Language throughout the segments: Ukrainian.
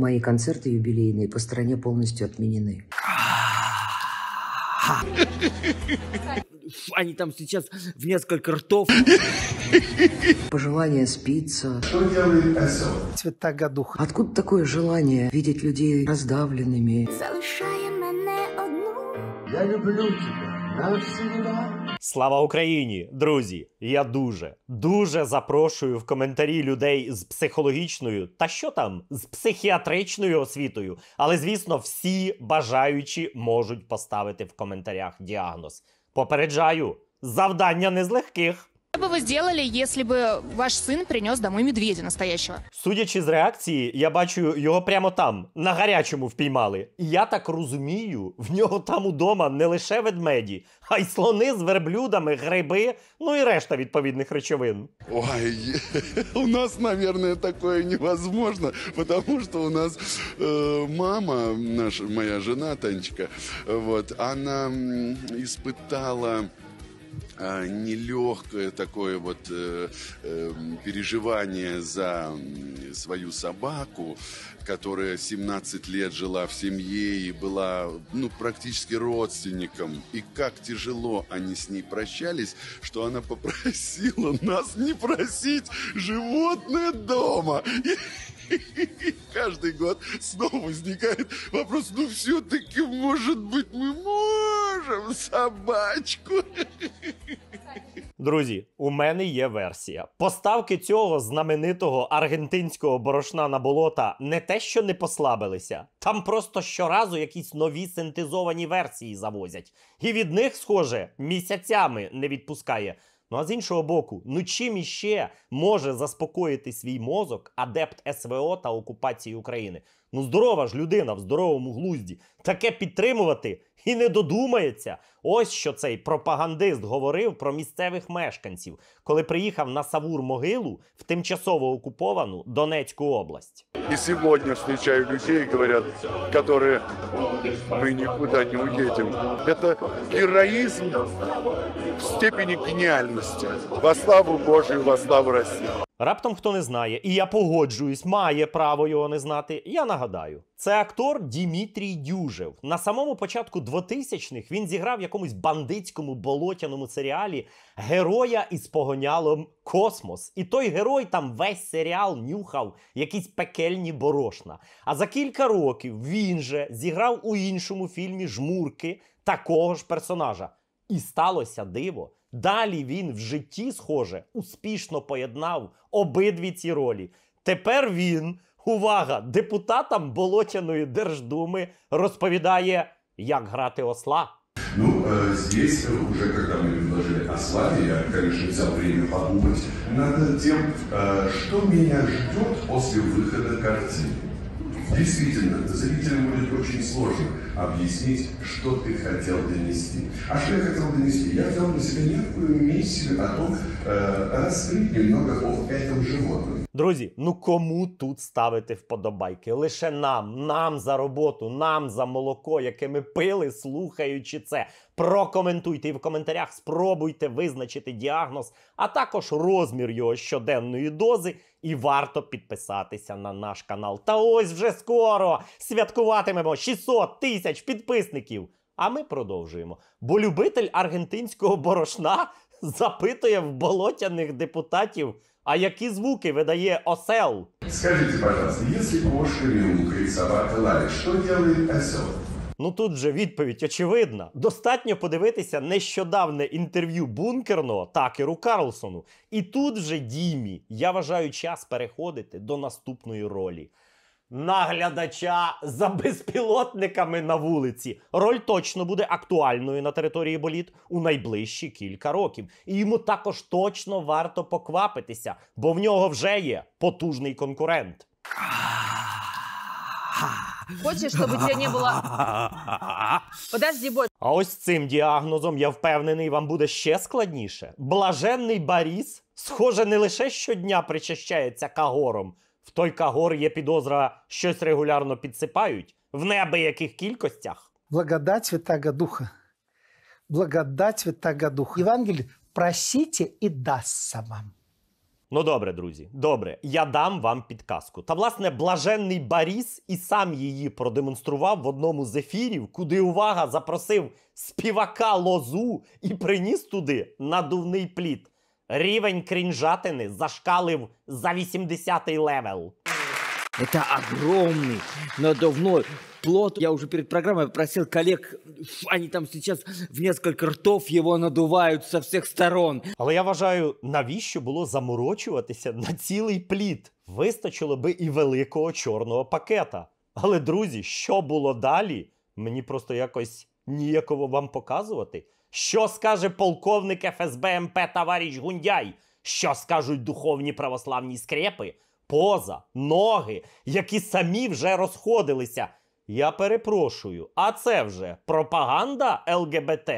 Мои концерты юбилейные по стране полностью отменены. Они там сейчас в несколько ртов. Пожелание спиться. Что делает осел? Цвета гадуха. Откуда такое желание видеть людей раздавленными? одну. Я люблю тебя навсегда. Слава Україні, друзі! Я дуже, дуже запрошую в коментарі людей з психологічною та що там з психіатричною освітою. Але звісно, всі бажаючі можуть поставити в коментарях діагноз. Попереджаю, завдання не з легких. Что бы вы сделали, если бы ваш сын принес домой медведя настоящего? Судячи з реакції, я бачу його прямо там, на гарячому впіймали. І я так розумію, в нього там удома не лише ведмеді, а й слони з верблюдами, гриби, ну і решта відповідних речовин. Ой, у нас, наверное, такое невозможно, потому что у нас э, мама, наша, моя жена Танечка, вот, она м, испытала а, нелегкое такое вот э, э, переживание за свою собаку, которая 17 лет жила в семье и была ну, практически родственником. И как тяжело они с ней прощались, что она попросила нас не просить животное дома. Каждый год снова возникает вопрос, ну все-таки, может быть, мы можем собачку? Друзі, у мене є версія. Поставки цього знаменитого аргентинського борошна на болота не те, що не послабилися, там просто щоразу якісь нові синтезовані версії завозять. І від них, схоже, місяцями не відпускає. Ну а з іншого боку, ну чим іще може заспокоїти свій мозок адепт СВО та окупації України? Ну здорова ж людина в здоровому глузді. Таке підтримувати і не додумається. Ось що цей пропагандист говорив про місцевих мешканців, коли приїхав на Савур могилу в тимчасово окуповану Донецьку область. И сегодня встречаю людей, говорят, которые мы никуда не уедем. Это героизм в степени гениальности. Во славу Божию, во славу России. Раптом хто не знає, і я погоджуюсь, має право його не знати. Я нагадаю, це актор Дімітрій Дюжев. На самому початку 2000-х він зіграв в якомусь бандитському болотяному серіалі героя із погонялом Космос. І той герой там весь серіал нюхав якісь пекельні борошна. А за кілька років він же зіграв у іншому фільмі Жмурки такого ж персонажа. І сталося диво. Далі він в житті, схоже, успішно поєднав обидві ці ролі. Тепер він, увага, депутатам Болотяної Держдуми розповідає, як грати осла. Ну, э, здесь э, уже, когда мы предложили о славе, я, конечно, взял время подумать над тем, э, что меня ждет после выхода картины. Действительно, зрителям будет очень сложно объяснить, что ты хотел донести. А что я хотел донести? Я взял на себя некую миссию о том, э, раскрыть немного о этом животном. Друзі, ну кому тут ставити вподобайки? Лише нам, нам за роботу, нам за молоко, яке ми пили, слухаючи це. Прокоментуйте і в коментарях, спробуйте визначити діагноз, а також розмір його щоденної дози. І варто підписатися на наш канал. Та ось вже скоро святкуватимемо 600 тисяч підписників. А ми продовжуємо. Бо любитель аргентинського борошна запитує в болотяних депутатів, а які звуки видає осел. Скажіть, пожалуйста, якщо кошка мяукает, собака лає, що робить осел? Ну тут же відповідь очевидна. Достатньо подивитися нещодавне інтерв'ю бункерного Такеру Карлсону. І тут же Дімі, я вважаю час переходити до наступної ролі. Наглядача за безпілотниками на вулиці. Роль точно буде актуальною на території боліт у найближчі кілька років. І йому також точно варто поквапитися, бо в нього вже є потужний конкурент. Хочешь, чтобы тебя не было... Подожди, Бот. А ось цим діагнозом, я впевнений, вам буде ще складніше. Блаженний Баріс, схоже, не лише щодня причащається кагором. В той кагор є підозра, щось регулярно підсипають в неабияких кількостях. Благодать Святаго Духа. Благодать Святаго Духа. Евангелие просите и дастся вам. Ну добре, друзі, добре, я дам вам підказку. Та власне блаженний Баріс і сам її продемонстрував в одному з ефірів, куди увага запросив співака лозу і приніс туди надувний плід. Рівень крінжатини зашкалив за 80-й левел. Это огромный надувной плод. Я уже перед программой просил коллег, они там сейчас в несколько ртов его надувают со всех сторон. Але я вважаю, навіщо було заморочуватися на цілий плід? Вистачило би і великого чорного пакета. Але, друзі, що було далі? Мені просто якось ніяково вам показувати. Що скаже полковник ФСБ МП товариш Гундяй? Що скажуть духовні православні скрепи? Поза, ноги, які самі вже розходилися. Я перепрошую, а це вже пропаганда ЛГБТ?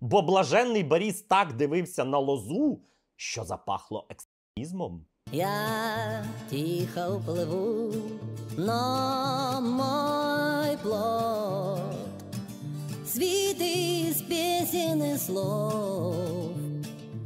Бо блаженний Борис так дивився на лозу, що запахло екстремізмом. Я тихо впливу на мой плод, Цвіти з пісень і слов.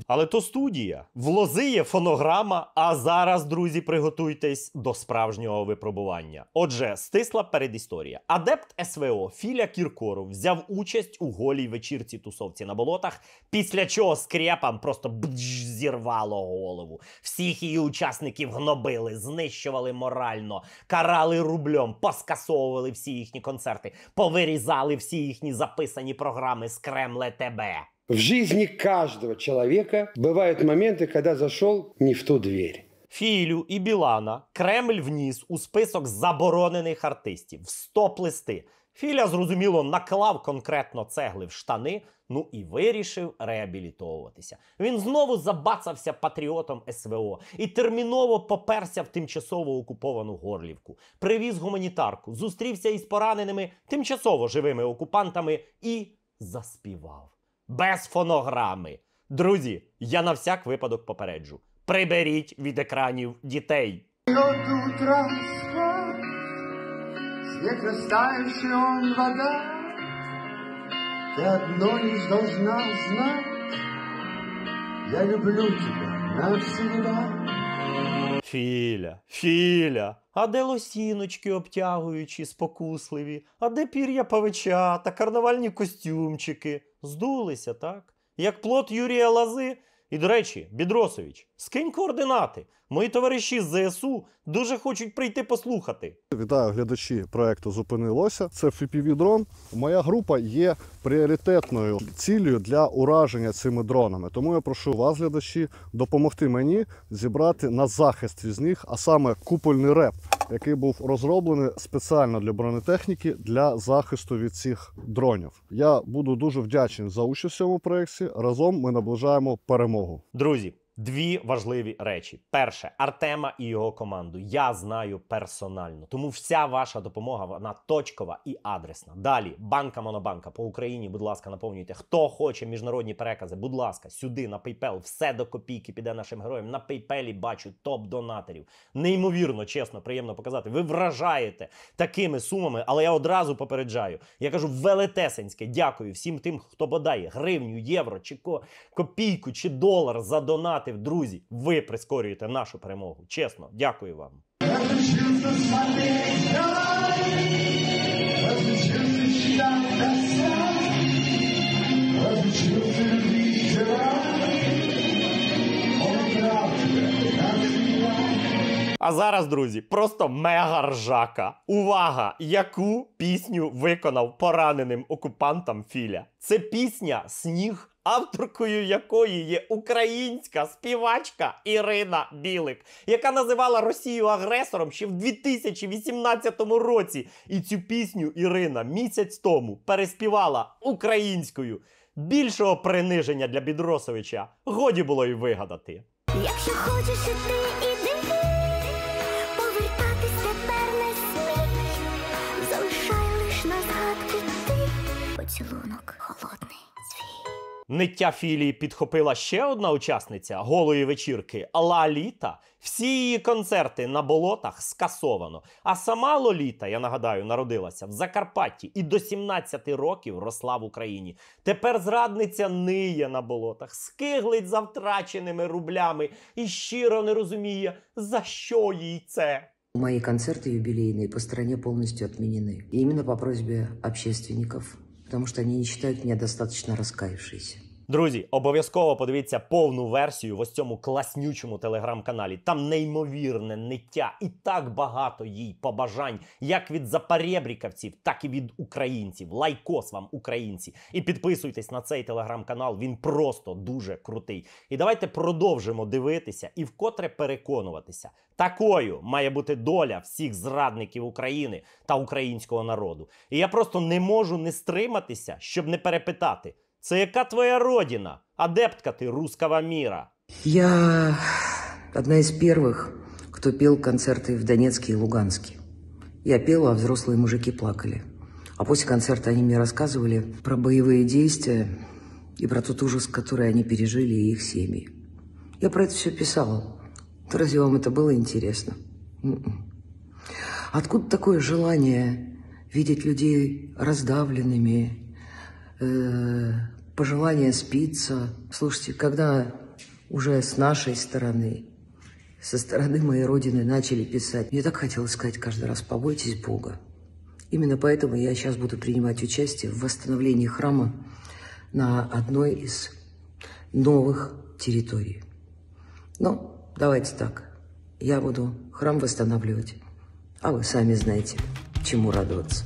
Але то студія. В лози є фонограма. А зараз, друзі, приготуйтесь до справжнього випробування. Отже, стисла передісторія. Адепт СВО Філя Кіркоров взяв участь у голій вечірці тусовці на болотах, після чого скрепам просто бдж зірвало голову. Всіх її учасників гнобили, знищували морально, карали рублем, поскасовували всі їхні концерти, повирізали всі їхні записані програми з Кремле ТБ. В жизни каждого человека бывают моменты, когда зашел не в ту дверь. Філю і Білана Кремль вніс у список заборонених артистів в стоп-листи. Філя, зрозуміло, наклав конкретно цегли в штани, ну і вирішив реабілітовуватися. Він знову забацався патріотом СВО і терміново поперся в тимчасово окуповану Горлівку. Привіз гуманітарку, зустрівся із пораненими тимчасово живими окупантами і заспівав. Без фонограми. Друзі, я на всяк випадок попереджу. Приберіть від екранів дітей. он вода, Ты одно лишь должна знать, я люблю тебя навсегда. Філя, Філя, а де лосіночки обтягуючі, спокусливі, а де пір'я павича та карнавальні костюмчики? Здулися, так? Як плод Юрія Лази. І, до речі, Бідросович, скинь координати. Мої товариші з ЗСУ дуже хочуть прийти послухати. Вітаю глядачі проекту Зупинилося. Це fpv дрон. Моя група є пріоритетною ціллю для ураження цими дронами. Тому я прошу вас, глядачі, допомогти мені зібрати на захист із них, а саме купольний реп, який був розроблений спеціально для бронетехніки для захисту від цих дронів. Я буду дуже вдячний за участь в цьому проєкті. Разом ми наближаємо перемогу. Друзі, дві важливі речі. Перше, Артема і його команду я знаю персонально, тому вся ваша допомога вона точкова і адресна. Далі, банка Монобанка по Україні, будь ласка, наповнюйте. Хто хоче міжнародні перекази, будь ласка, сюди на PayPal. Все до копійки піде нашим героям. На PayPal бачу топ донаторів. Неймовірно, чесно, приємно показати. Ви вражаєте такими сумами, але я одразу попереджаю. Я кажу велетесенське дякую всім тим, хто бодай гривню, євро чи ко- копійку чи долар задонатив. Друзі, ви прискорюєте нашу перемогу. Чесно, дякую вам. А зараз, друзі, просто мега ржака. Увага! Яку пісню виконав пораненим окупантам Філя? Це пісня Сніг, авторкою якої є українська співачка Ірина Білик, яка називала Росію агресором ще в 2018 році. І цю пісню Ірина місяць тому переспівала українською. Більшого приниження для Бідросовича годі було й вигадати. Якщо хочеш іти, іди. Повертатись тепер не на згадку ти. Поцілунок. Ниття філії підхопила ще одна учасниця голої вечірки Лаліта. Всі її концерти на болотах скасовано. А сама Лоліта, я нагадаю, народилася в Закарпатті і до 17 років росла в Україні. Тепер зрадниця ниє на болотах, скиглить за втраченими рублями і щиро не розуміє, за що їй це. Мои концерты юбилейные по стране полностью отменены. И именно по просьбе общественников, потому что они не считают меня достаточно раскаявшейся. Друзі, обов'язково подивіться повну версію в ось цьому класнючому телеграм-каналі. Там неймовірне ниття і так багато їй побажань, як від запарєбрікавців, так і від українців. Лайкос вам, українці. І підписуйтесь на цей телеграм-канал. Він просто дуже крутий. І давайте продовжимо дивитися і вкотре переконуватися. Такою має бути доля всіх зрадників України та українського народу. І я просто не можу не стриматися, щоб не перепитати. Це яка твоя родина? Адептка ти руского міра. Я одна из первых, кто пел концерты в Донецке и Луганске. Я пела, а взрослые мужики плакали. А после концерта они мне рассказывали про боевые действия и про тот ужас, который они пережили, и их семьи. Я про это все писала. Разве вам это было интересно? М-м. Откуда такое желание видеть людей раздавленными, э, пожелание спиться? Слушайте, когда уже с нашей стороны, со стороны моей родины начали писать, мне так хотелось сказать каждый раз, побойтесь Бога. Именно поэтому я сейчас буду принимать участие в восстановлении храма на одной из новых территорий. Ну, давайте так. Я буду храм восстанавливать, а вы сами знаете, чему радоваться.